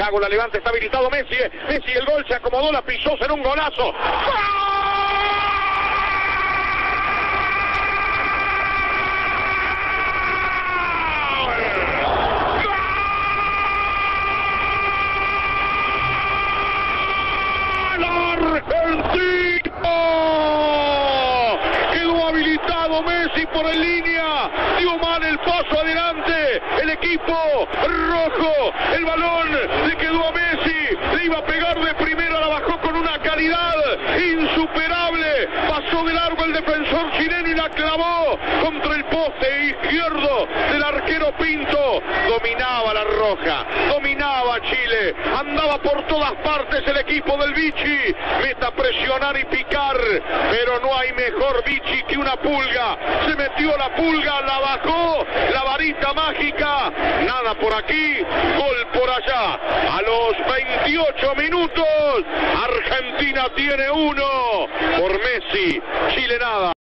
Gago la levanta, está habilitado Messi. eh. Messi, el gol se acomodó, la pisó, será un golazo. argentino. Quedó habilitado Messi por en línea. Equipo rojo. El balón le quedó a Messi. Le iba a pegar de primera. La bajó con una calidad insuperable. Pasó de largo el defensor chileno y la clavó contra el poste izquierdo del arquero Pinto. Dominaba la roja. Dominaba Chile. Andaba por todas partes el equipo del Vichy. Meta presionar y picar. Pero no hay mejor Vichy que una pulga. Se metió la pulga, la bajó. Varita mágica. Nada por aquí. Gol por allá. A los 28 minutos. Argentina tiene uno. Por Messi. Chile nada.